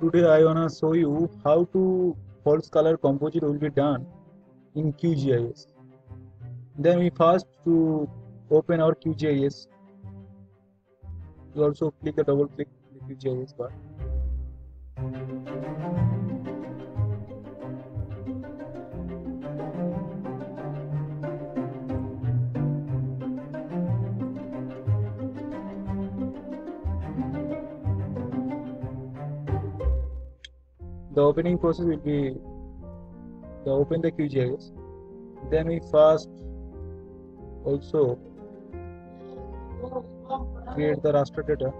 today I wanna show you how to false color composite will be done in QGIS. Then we first to open our QGIS. You also click the double click the QGIS bar. The opening process will be the open the QGIS then we first also create the raster data.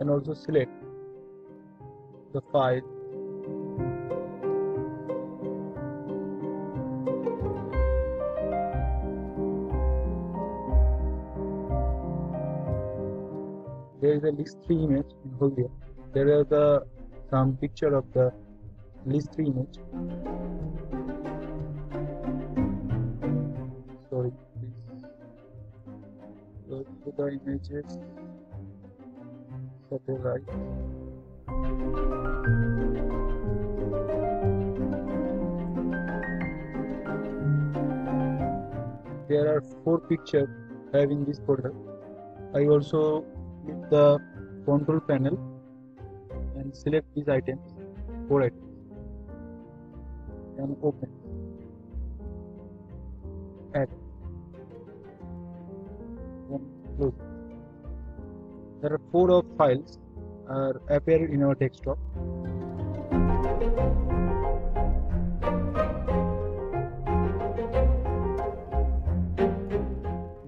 And also select the file there is a LISS 3 image in Holia. There are the some picture of the LISS 3 image. Sorry, please go to the images satellite. There are four pictures having this folder. I also click the control panel and select these items, four items, and open. Add. Then close. There are four of files are appear in our desktop.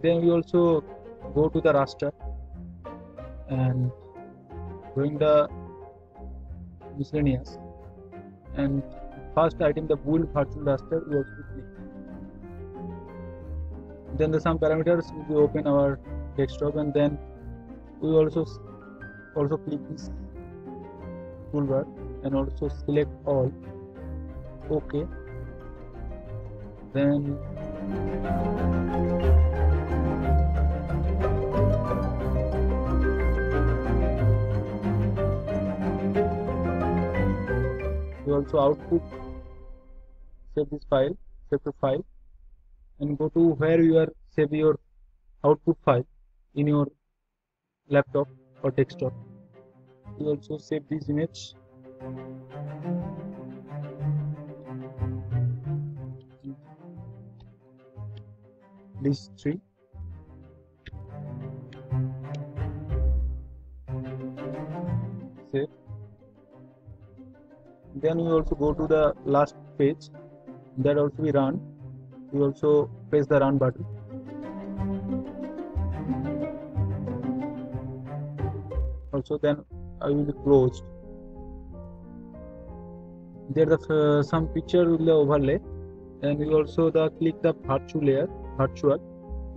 Then we also go to the raster and going the miscellaneous. And first item the bool virtual raster we also click then the some parameters we open our desktop and then we also also click this toolbar and also select all. Okay. Then we also output save this file save the file and go to where you are save your output file in your laptop or desktop. You also save this image. LISS 3 save then you also go to the last page. That also we run. You also press the run button. Also then I will close there the uh, some picture will overlay. And we also the click the virtual layer virtual.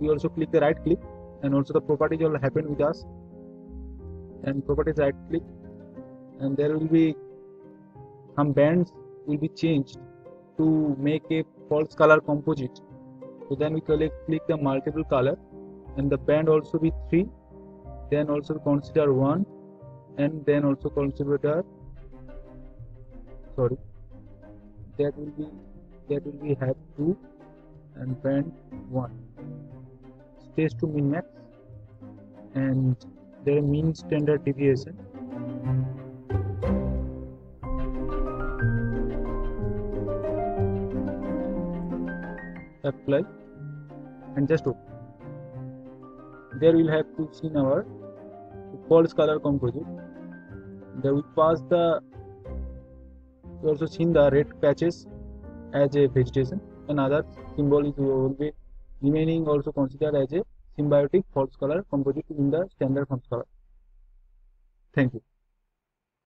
We also click the right click. And also the properties will happen with us. And properties right click. And there will be some bands will be changed to make a false color composite. So then we click, click the multiple color and the band also be 3 then also consider 1 and then also consider sorry. That will be that will be have 2 and band 1 space to min max and their mean standard deviation apply and just open. There we'll have to see our false color composite. There we pass the we also seen the red patches as a vegetation and other symbol is be remaining also considered as a symbiotic false color composite in the standard false color. Thank you